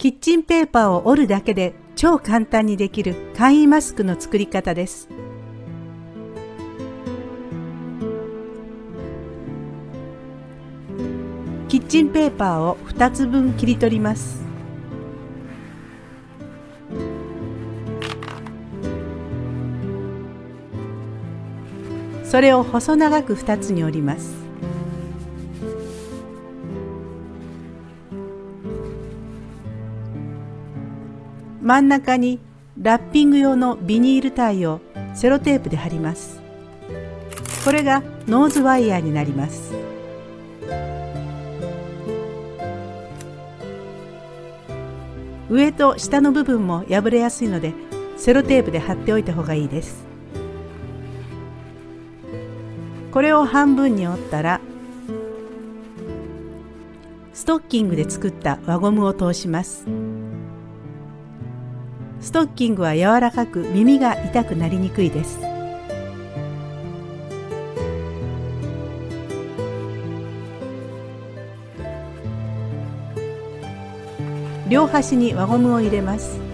キッチンペーパーを折るだけで超簡単にできる簡易マスクの作り方です。キッチンペーパーを2つ分切り取ります。それを細長く2つに折ります。真ん中にラッピング用のビニールタイをセロテープで貼ります。これがノーズワイヤーになります。上と下の部分も破れやすいのでセロテープで貼っておいた方がいいです。これを半分に折ったらストッキングで作った輪ゴムを通します。ストッキングは柔らかく耳が痛くなりにくいです。両端に輪ゴムを入れます。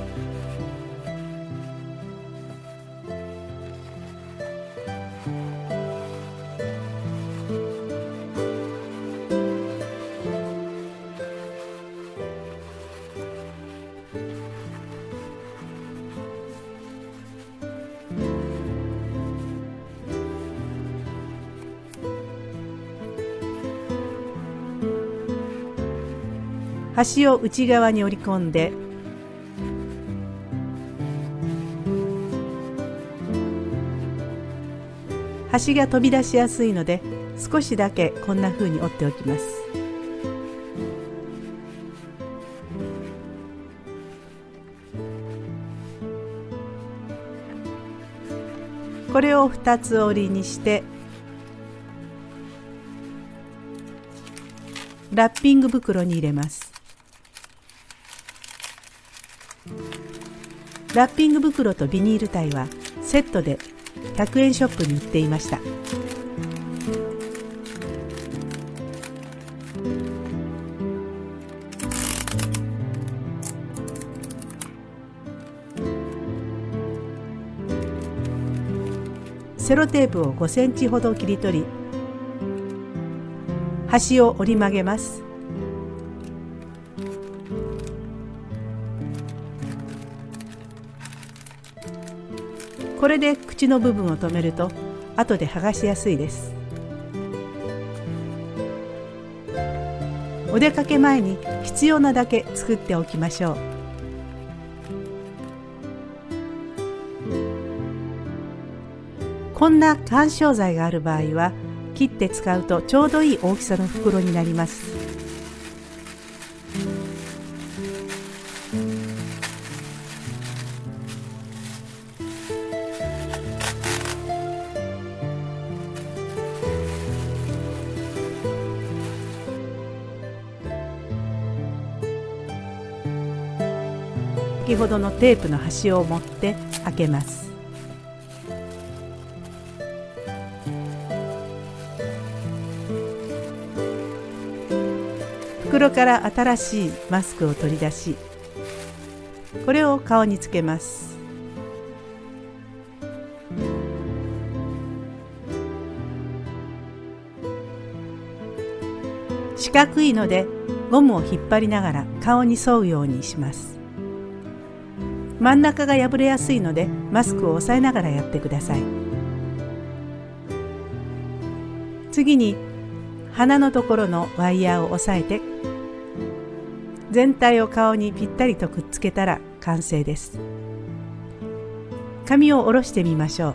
端を内側に折り込んで端が飛び出しやすいので少しだけこんな風に折っておきます。これを2つ折りにしてラッピング袋に入れます。ラッピング袋とビニール袋はセットで100円ショップに売っていました。セロテープを5センチほど切り取り端を折り曲げます。これで口の部分を留めると後で剥がしやすいです。お出かけ前に必要なだけ作っておきましょう。こんな緩衝材がある場合は切って使うとちょうどいい大きさの袋になります。先ほどのテープの端を持って開けます。袋から新しいマスクを取り出しこれを顔につけます。四角いのでゴムを引っ張りながら顔に沿うようにします。真ん中が破れやすいのでマスクを押さえながらやってください。次に鼻のところのワイヤーを押さえて全体を顔にぴったりとくっつけたら完成です。髪を下ろしてみましょう。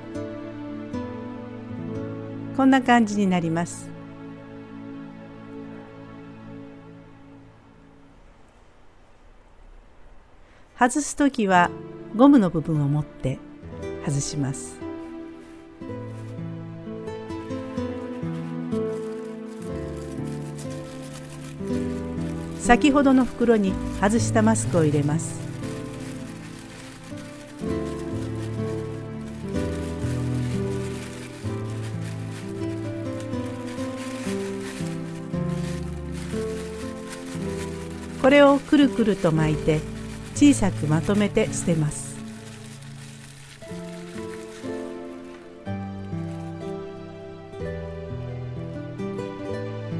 こんな感じになります。外す時はゴムの部分を持って外します。先ほどの袋に外したマスクを入れます。これをくるくると巻いて小さくまとめて捨てます。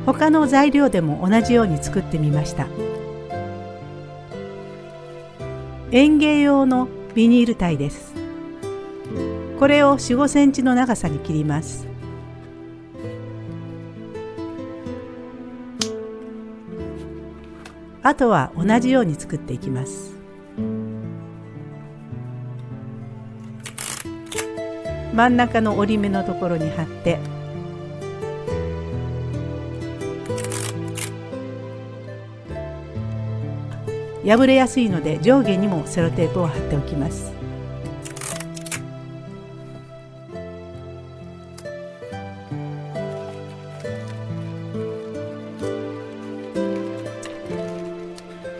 他の材料でも同じように作ってみました。園芸用のビニールタイです。これを4、5センチの長さに切ります。あとは同じように作っていきます。真ん中の折り目のところに貼って。破れやすいので上下にもセロテープを貼っておきます。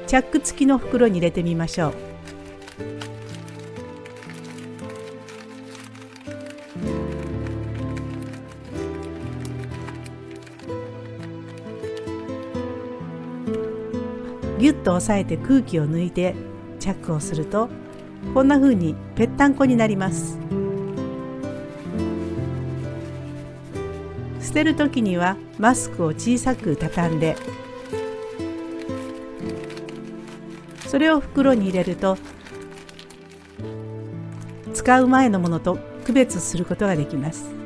チャック付きの袋に入れてみましょう。ギュッと押さえて空気を抜いてチャックをするとこんな風にぺったんこになります。捨てる時にはマスクを小さく畳んでそれを袋に入れると使う前のものと区別することができます。